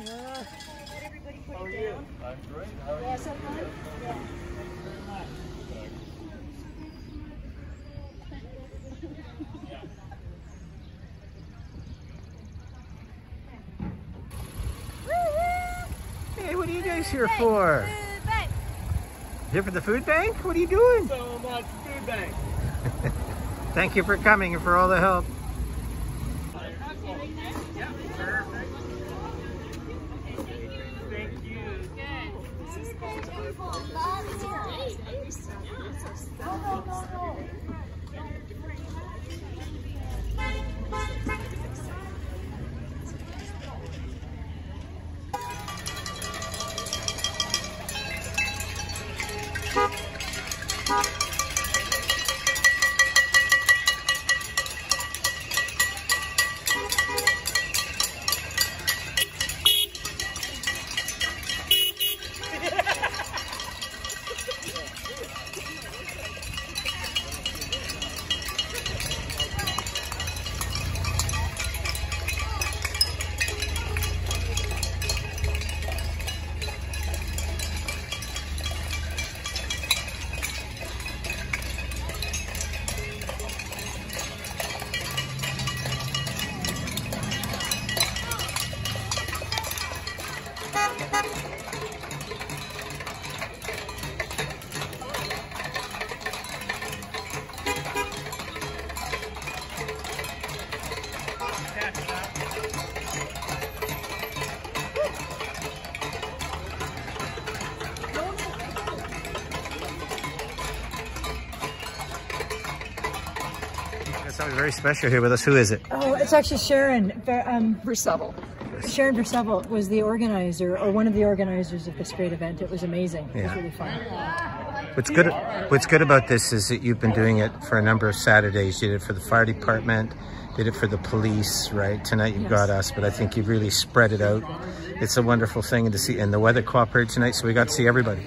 Everybody put How are it you? I'm great. How are Yeah, you? so fun? Yeah. Hey, what are you guys here for? Here for the food bank? What are you doing? So much food bank. Thank you for coming and for all the help. Thank Got something very special here with us. Who is it? Oh, it's actually Sharon um, Versevel. Sharon Versevel was the organizer, or one of the organizers of this great event. It was amazing. It was Yeah. really fun. What's good What's good about this is that you've been doing it for a number of Saturdays. You did it for the fire department, did it for the police, right? Tonight you Yes. got us, but I think you've really spread it out. It's a wonderful thing to see, and the weather cooperated tonight, so we got to see everybody.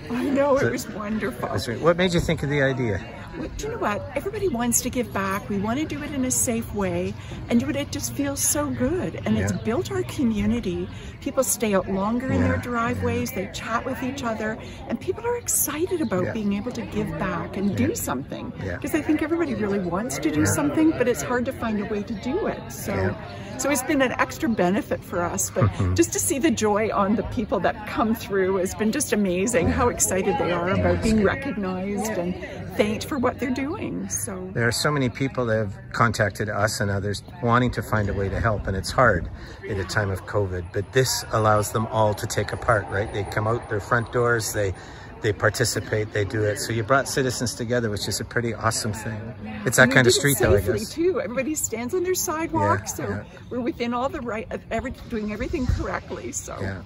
Oh, know, So- it was wonderful. What made you think of the idea? Well, do you know what? Everybody wants to give back. We want to do it in a safe way and do it. It just feels so good. And it's built our community. People stay out longer in their Yeah, driveways. They chat with each other. And people are excited about Yeah. being able to give back and do something. Yeah. Because I think everybody really wants to do something, but it's hard to find a way to do it. So. Yeah. So it's been an extra benefit for us, but mm-hmm. just to see the joy on the people that come through has been just amazing. How excited they are about being recognized and thanked for what they're doing. So There are so many people that have contacted us and others wanting to find a way to help, and it's hard at a time of COVID. But this allows them all to take a part, right? They come out their front doors, they they participate, they do it. So you brought citizens together, which is a pretty awesome thing. It's that kind of street, though, I guess. Too. Everybody stands on their sidewalk, Yeah, so yeah. we're within all the right, of every, doing everything correctly. So Yeah.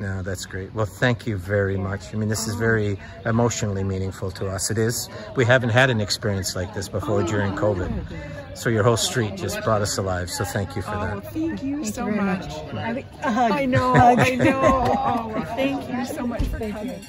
No, that's great. Well, thank you very much. I mean, this is very emotionally meaningful to us. It is. We haven't had an experience like this before during COVID. So your whole street just brought us alive. So thank you for oh, that. thank you Thank so you very much. much. A hug. I know, I know. Oh, thank you so much for coming.